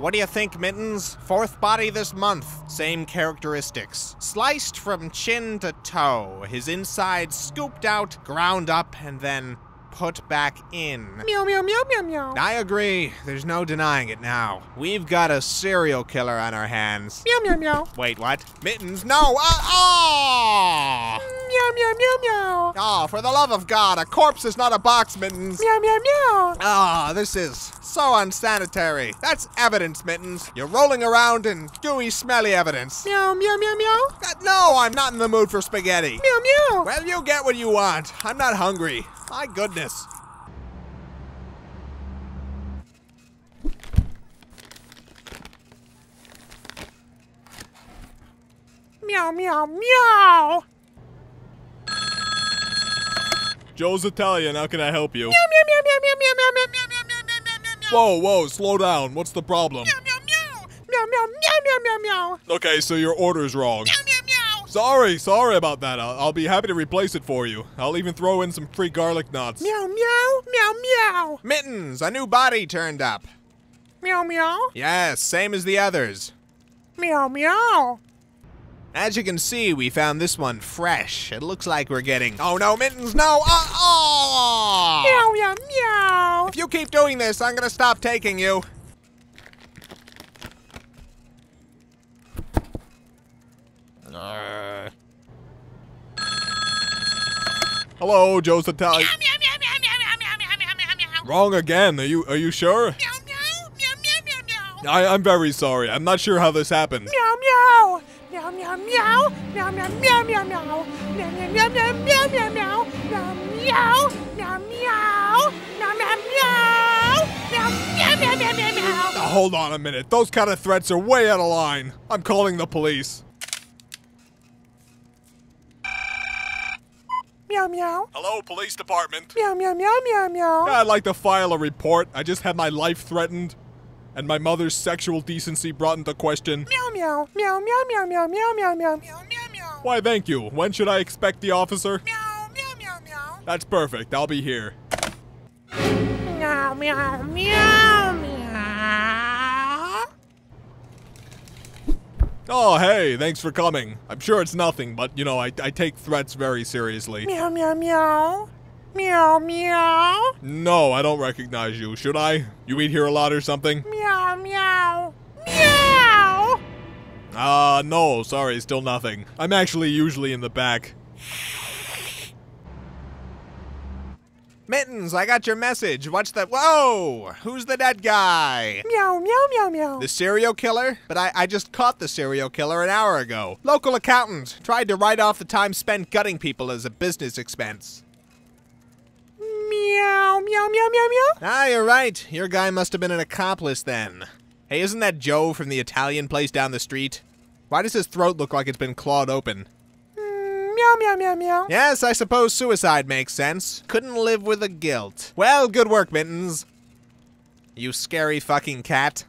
What do you think, Mittens? Fourth body this month. Same characteristics. Sliced from chin to toe. His insides scooped out, ground up, and then put back in. Meow meow meow meow meow. I agree. There's no denying it now. We've got a serial killer on our hands. Meow meow meow. Wait, what? Mittens, no! Ah! Oh! Meow meow meow meow. Oh, for the love of God, a corpse is not a box, Mittens. Meow meow meow. Ah, this is so unsanitary. That's evidence, Mittens. You're rolling around in gooey, smelly evidence. Meow meow meow meow. Uh, No, I'm not in the mood for spaghetti. Meow meow. Well, you get what you want. I'm not hungry. My goodness. Meow meow meow. Joe's Italian, how can I help you? Meow meow meow meow meow meow Whoa, whoa, slow down. What's the problem? Meow meow meow. Meow meow meow meow meow meow. Okay, so your order's wrong. Meow meow meow. Sorry, sorry about that. I'll, I'll be happy to replace it for you. I'll even throw in some free garlic knots. Meow meow meow meow. Mittens, a new body turned up. Meow meow. Yes, same as the others. Meow meow. As you can see, we found this one fresh. It looks like we're getting. Oh no, Mittens, no! Ah, oh! Meow meow meow. If you keep doing this, I'm gonna stop taking you. Uh, Hello, Joe's Italian. Meow meow meow meow meow meow meow meow meow meow. Wrong again. Are you are you sure? Meow meow meow meow meow meow. I, I'm very sorry. I'm not sure how this happened. Meow meow. Meow meow meow. Meow meow meow meow meow. Meow meow meow meow meow meow meow. Meow meow. Meow meow. Meow meow meow. Meow meow meow meow. Now, hold on a minute. Those kind of threats are way out of line. I'm calling the police. Meow meow. Hello, police department. Meow meow meow meow meow. I'd like to file a report. I just had my life threatened and my mother's sexual decency brought into question. Meow meow meow meow meow meow meow meow meow meow meow meow. Why, thank you. When should I expect the officer? Meow meow meow meow. That's perfect. I'll be here. Meow meow meow meow. Oh, hey, thanks for coming. I'm sure it's nothing, but you know, I, I take threats very seriously. Meow meow meow. Meow meow. No, I don't recognize you. Should I? You eat here a lot or something? Meow meow. Meow. Uh, no, sorry, still nothing. I'm actually usually in the back. Mittens, I got your message. What's the. Whoa! Who's the dead guy? Meow meow meow meow. The serial killer? But I, I just caught the serial killer an hour ago. Local accountant tried to write off the time spent gutting people as a business expense. Meow meow meow meow meow. Ah, you're right. Your guy must have been an accomplice then. Hey, isn't that Joe from the Italian place down the street? Why does his throat look like it's been clawed open? Meow meow meow meow. Yes, I suppose suicide makes sense. Couldn't live with the guilt. Well, good work, Mittens. You scary fucking cat.